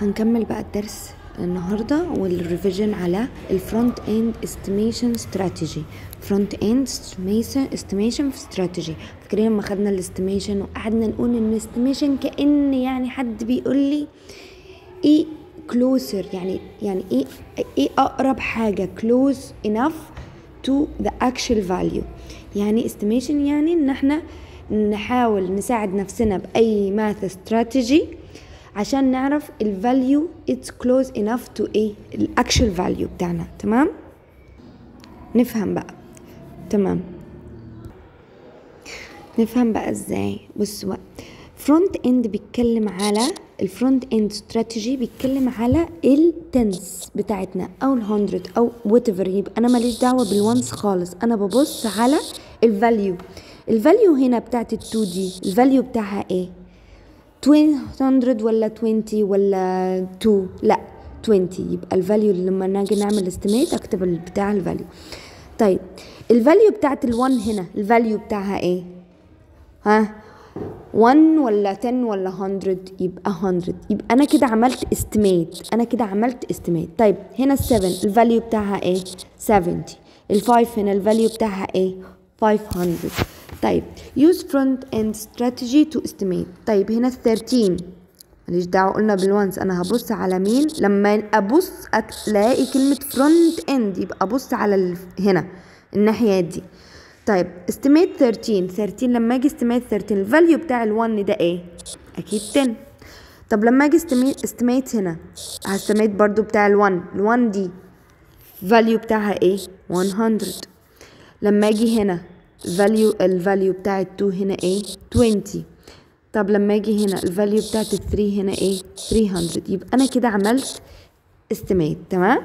هنكمل بقى الدرس النهاردة وال revision على ال front end estimation strategy front end estimation strategy فاكرين لما خدنا ال estimation وقعدنا نقول إن ال estimation كأن يعني حد بيقول لي إيه closer يعني يعني إيه إيه أقرب حاجة close enough to the actual value. يعني estimation يعني إن إحنا نحاول نساعد نفسنا بأي math strategy عشان نعرف ال value it's close enough to إيه ال actual value بتاعنا. تمام؟ نفهم بقى. تمام. نفهم بقى إزاي. بص بقى front end بيتكلم على ال front end strategy بيتكلم على ال tens بتاعتنا أو ال hundred أو whatever يبقى أنا ماليش دعوة بال ones خالص. أنا ببص على ال value ال value هنا بتاعت ال 2 دي ال value بتاعها إيه 200 ولا 20 ولا 2 لا 20 يبقى ال value لما نيجي نعمل estimate أكتب بتاع ال value طيب ال value بتاعت ال1 هنا ال value بتاعها إيه؟ ها؟ 1 ولا 10 ولا 100 يبقى 100 يبقى أنا كده عملت estimate أنا كده عملت estimate طيب هنا ال7 ال value بتاعها إيه؟ 70 ال5 هنا ال value بتاعها إيه؟ 500 طيب use front end strategy to estimate. طيب هنا ال 13 ماليش دعوة قلنا بال ones أنا هبص على مين؟ لما أبص ألاقي كلمة front end يبقى أبص على. هنا الناحية دي. طيب estimate 13 13 لما أجي estimate 13 ال value بتاع ال1 ده إيه؟ أكيد 10 طب لما أجي estimate estimate هنا ه estimate برضو بتاع ال1 ال1 دي value بتاعها إيه؟ 100 لما أجي هنا value ال value بتاع ال2 هنا إيه 20 طب لما أجي هنا ال value بتاعت ال3 هنا إيه 300 يبقى أنا كده عملت estimate تمام؟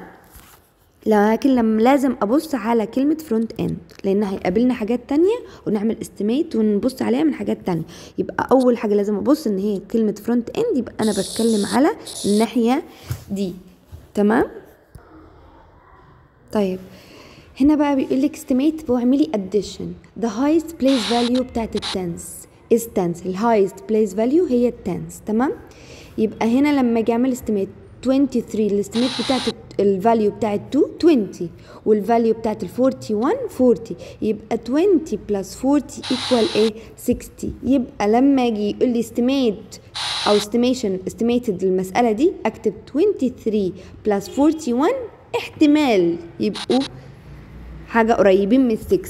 لكن لما لازم أبص على كلمة front end لأن هيقابلنا حاجات تانية ونعمل estimate ونبص عليها من حاجات تانية. يبقى أول حاجة لازم أبص إن هي كلمة front end يبقى أنا بتكلم على الناحية دي. تمام؟ طيب. هنا بقى بيقول لك estimate واعملي addition the highest place value بتاعت ال tens as tens ال highest place value هي ال tens تمام؟ يبقى هنا لما أجي اعمل estimate 23 ال estimate بتاعت ال value بتاعت 2 20 وال value بتاعت ال 41 40 يبقى 20 plus 40 equal إيه 60 يبقى لما أجي يقول لي estimate أو estimation estimated المسألة دي أكتب 23 plus 41 احتمال. يبقوا حاجة قريبين من 60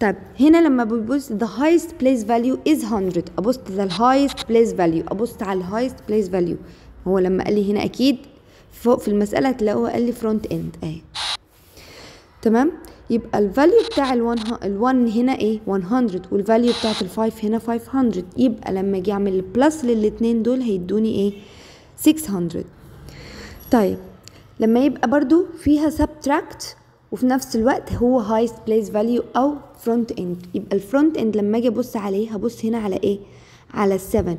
طب هنا لما ببص the highest place value is 100 أبص the highest place value. أبص على ال highest place value. هو لما قال لي هنا أكيد فوق في المسألة هتلاقوه قال لي front end أهي. تمام؟ يبقى ال value بتاع ال1 ال1 هنا إيه؟ 100 وال value بتاعت ال5 هنا 500 يبقى لما أجي أعمل ال plus للاتنين دول هيدوني إيه؟ 600 طيب لما يبقى برضو فيها subtract وفي نفس الوقت هو highest place value أو front end. يبقى ال front end لما أجي أبص عليه هبص هنا على إيه؟ على ال seven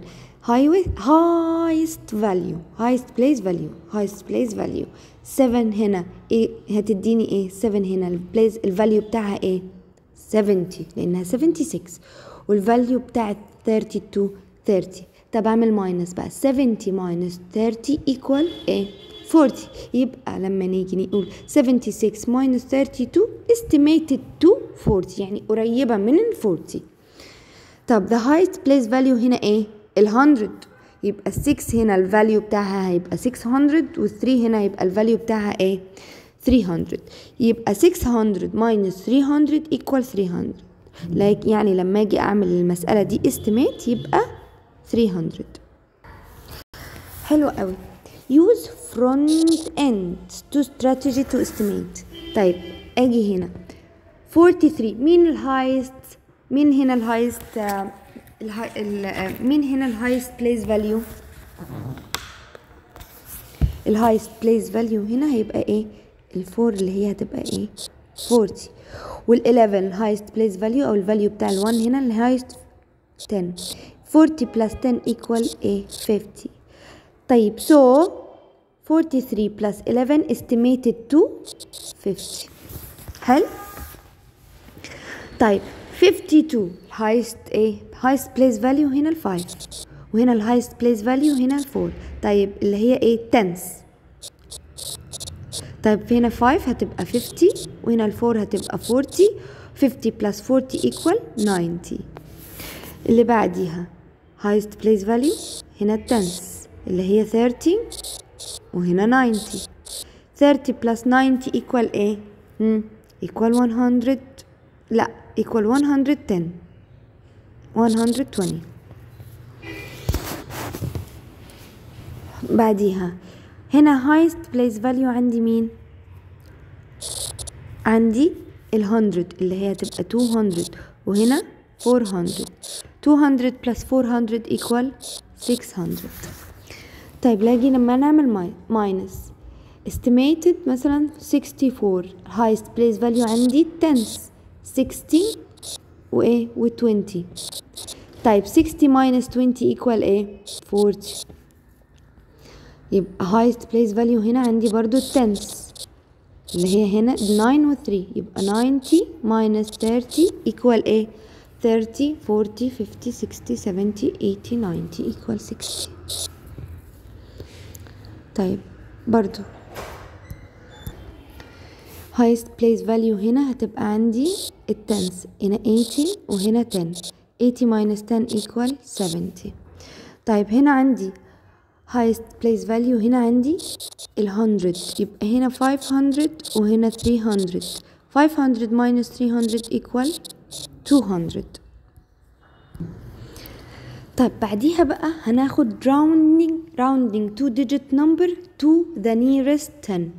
highest value. Highest place value. Highest place value. 7 هنا. إيه؟ هتديني إيه؟ 7 هنا. ال place ال value بتاعها إيه؟ 70 لأنها 76 وال value بتاعت 32 30 طب أعمل minus بقى. 70 minus 30 equal إيه؟ 40 يبقى لما نيجي نقول 76 minus 32 estimated to 40 يعني قريبة من ال 40 طب the highest place value هنا إيه؟ ال 100 يبقى ال 6 هنا ال value بتاعها هيبقى 600 وال 3 هنا يبقى ال value بتاعها إيه؟ 300 يبقى 600 minus 300 equal 300 like يعني لما أجي أعمل المسألة دي estimate يبقى 300 حلو قوي use front end to strategy to estimate. طيب آجي هنا. 43 مين ال highest مين هنا ال highest ال high ال مين هنا ال highest place value ال highest place value هنا هيبقى إيه؟ ال four اللي هي هتبقى إيه؟ 40 وال11 ال highest place value أو ال value بتاع ال1 هنا الهايست 10 40 بلس 10 equal إيه؟ 50 طيب so 43 plus 11 estimated to 50 حلو طيب 52 highest إيه highest place value هنا ال 5 وهنا ال highest place value هنا 4 طيب اللي هي إيه tens طيب هنا 5 هتبقى 50 وهنا ال 4 هتبقى 40 50 plus 40 equal 90 اللي بعديها highest place value هنا ال tens اللي هي 30 وهنا 90 30 plus 90 equal إيه؟ hmm. equal 100 لا equal 110 120 بعديها هنا highest place value عندي مين عندي ال 100 اللي هي هتبقى 200 وهنا 400 200 plus 400 equal 600 طيب لاجي لما نعمل ماينس estimated مثلا 64 highest place value عندي 10 60 وايه و 20 طيب 60 minus 20 equal إيه 40 يبقى highest place value هنا عندي برضو 10 اللي هي هنا 9 و 3 يبقى 90 minus 30 equal إيه 30 40 50 60 70 80 90 equal 60 طيب برضو. Highest place value هنا هتبقى عندي التنس هنا 80 وهنا 10 80 minus 10 equal 70 طيب هنا عندي highest place value هنا عندي ال 100 يبقى هنا 500 وهنا 300 500 minus 300 equal 200 طيب بعديها بقى هناخد rounding rounding two digit number to the nearest 10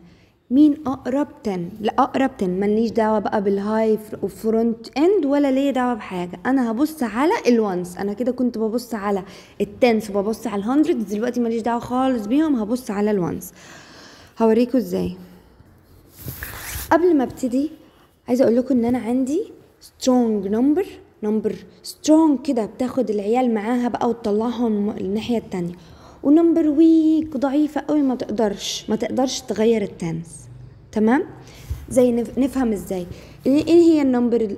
مين أقرب 10 لا أقرب 10 ماليش دعوة بقى بال high front end ولا ليا دعوة بحاجة. أنا هبص على ال ones أنا كده كنت ببص على ال tens وببص على ال hundred دلوقتي ماليش دعوة خالص بيهم. هبص على ال ones هوريكم إزاي. قبل ما أبتدي عايزة أقول لكم إن أنا عندي strong number number strong كده بتاخد العيال معاها بقى وتطلعهم الناحية التانية. و number weak ضعيفة قوي ما تقدرش ما تقدرش تغير ال tens تمام؟ زي نفهم إزاي. إيه هي ال number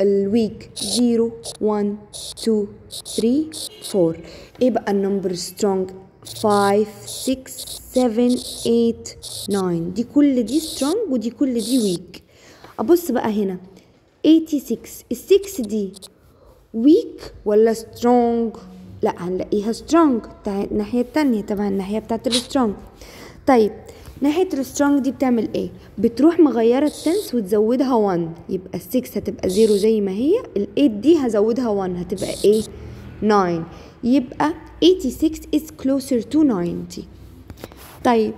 ال weak 0 1 2 3 4 إيه بقى ال number strong 5 6 7 8 9 دي كل دي strong ودي كل دي weak أبص بقى هنا. 86 ال 6 دي weak ولا strong لا هنلاقيها strong. الناحية التانية طبعا الناحية بتاعت ال strong طيب ناحية ال strong دي بتعمل إيه؟ بتروح مغيرة ال tens وتزودها 1 يبقى ال 6 هتبقى 0 زي ما هي. ال 8 دي هزودها 1 هتبقى إيه؟ 9 يبقى 86 is closer to 90 طيب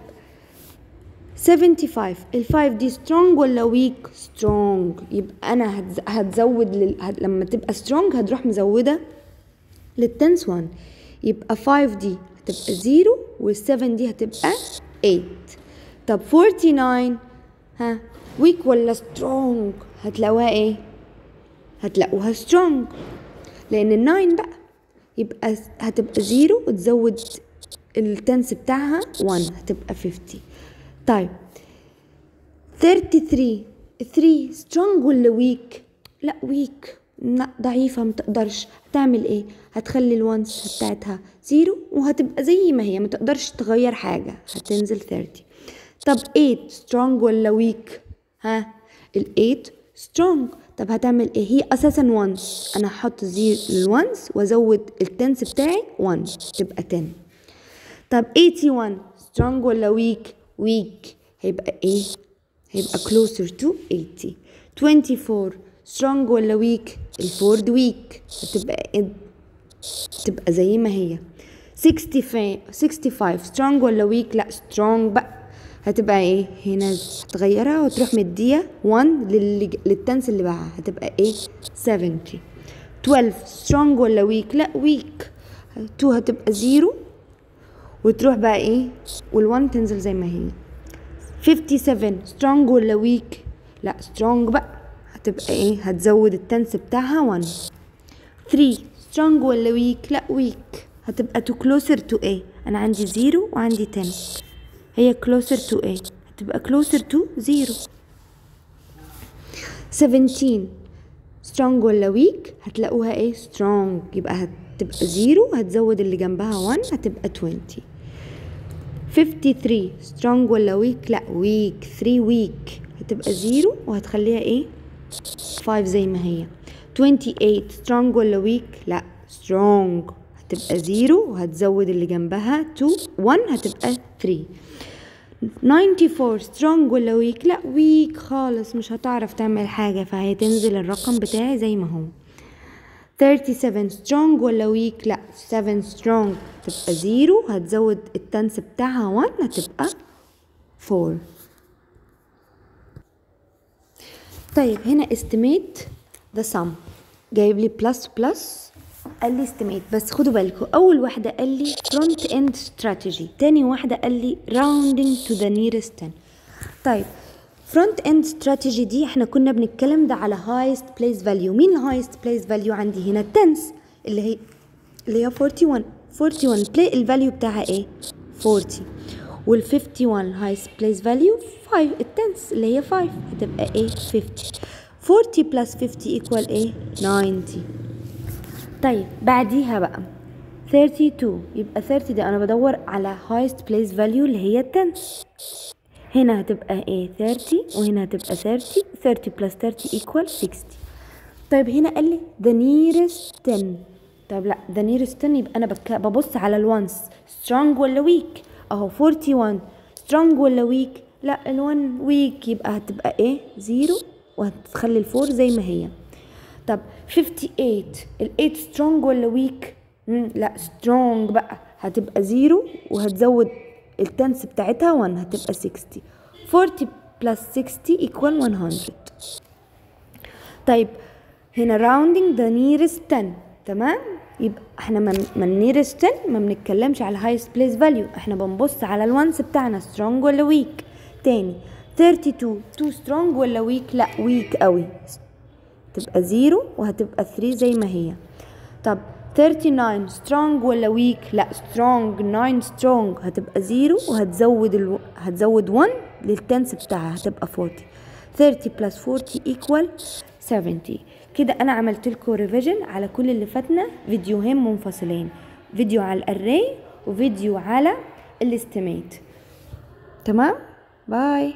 75 ال 5 دي strong ولا weak strong يبقى أنا هتز... هتزود لل... هت... لما تبقى strong هتروح مزودة لل tens 1 يبقى 5 دي هتبقى 0 وال 7 دي هتبقى 8 طب 49 ها weak ولا strong هتلاقوها إيه؟ هتلاقوها strong لأن ال 9 بقى يبقى هتبقى 0 وتزود ال tens بتاعها 1 هتبقى 50 طيب 33 3 strong ولا weak لا weak ضعيفة متقدرش هتعمل إيه؟ هتخلي ال ones بتاعتها zero وهتبقى زي ما هي متقدرش تغير حاجة. هتنزل 30 طب 8 strong ولا weak ها؟ ال 8 strong طب هتعمل إيه؟ هي أساسا ones أنا هحط zero لل ones وأزود ال tens بتاعي 1 تبقى 10 طب 81 strong ولا weak weak هيبقى إيه هيبقى closer to 80 24 strong ولا weak? ال four weak. هتبقى إيه؟ تبقى زي ما هي. 65 65 strong ولا weak? لا strong بقى. هتبقى إيه؟ هنا هتغيرها وتروح مدية 1 للي لل tens اللي بعدها. هتبقى إيه؟ 70 12 strong ولا weak لا weak. 2 هتبقى 0 وتروح بقى إيه؟ وال1 تنزل زي ما هي. 57 strong ولا weak لا strong بقى. هتبقى إيه؟ هتزود ال tens بتاعها 1 3 strong ولا weak لا weak هتبقى to closer to إيه أنا عندي 0 وعندي 10 هي closer to إيه هتبقى closer to 0 17 strong ولا weak هتلاقوها إيه؟ strong يبقى هتبقى zero هتزود اللي جنبها 1 هتبقى 20 53 strong ولا weak لا weak. 3 weak. هتبقى zero وهتخليها إيه؟ 5 زي ما هي. 28 strong ولا weak لا strong. هتبقى zero وهتزود اللي جنبها 2 1 هتبقى 3 94 strong ولا weak لا weak خالص. مش هتعرف تعمل حاجة فهتنزل الرقم بتاعي زي ما هو. 37 strong ولا weak لا 7 strong. تبقى zero هتزود ال tens بتاعها 1 هتبقى 4 طيب هنا estimate the sum. جايب لي plus plus قال لي estimate. بس خدوا بالكم أول واحدة قال لي front end strategy تاني واحدة قال لي rounding to the nearest 10 طيب front end strategy دي إحنا كنا بنتكلم ده على highest place value. مين ال highest place value عندي هنا؟ التنس اللي هي اللي هي 41 41 place ال value بتاعها إيه؟ 40 وال 51 highest place value 5 ال tens اللي هي 5 هتبقى إيه؟ 50 40 plus 50 equal إيه؟ 90 طيب بعديها بقى 32 يبقى 30 ده أنا بدور على highest place value اللي هي ال tens هنا هتبقى إيه 30 وهنا هتبقى 30 30 plus 30 equal 60 طيب هنا قال لي the nearest 10 طيب لا the nearest 10 يبقى أنا بك... ببص على الوانس strong ولا weak أهو 41 strong ولا weak لا ال1 weak. يبقى هتبقى إيه 0 وهتخلي الفور زي ما هي. طب 58 ال 8 strong ولا weak لا strong بقى. هتبقى 0 وهتزود التنس بتاعتها 1 هتبقى 60 40 plus 60 equal 100 طيب هنا rounding the nearest 10 تمام؟ يبقى إحنا من من nearest 10 ما بنتكلمش على highest place value إحنا بنبص على الوانس بتاعنا strong ولا weak تاني 32 2 strong ولا weak لا weak قوي. تبقى 0 وهتبقى 3 زي ما هي. طب 39 strong ولا weak لا strong 9 strong. هتبقى 0 وهتزود ألو... هتزود 1 لل tens بتاعها هتبقى 40 30 plus 40 equal 70 كده أنا عملت لكم revision على كل اللي فاتنا. فيديوهين منفصلين. فيديو على ال array وفيديو على ال estimate. تمام؟ bye